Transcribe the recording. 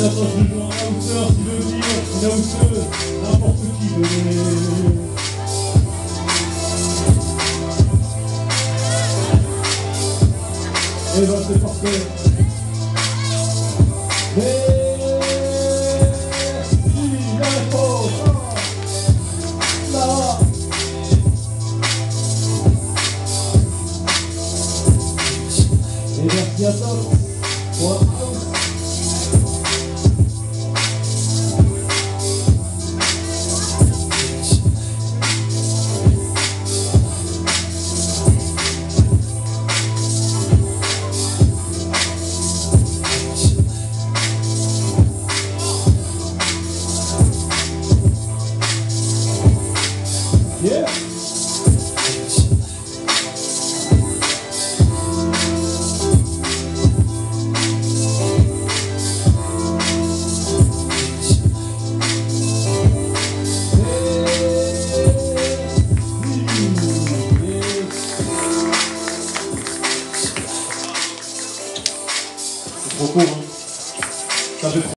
j'attends toujours un hausseur qui veut venir, une hausseuse, n'importe qui veut. Et ben c'est parfait. Là. Et merci à toi Trop.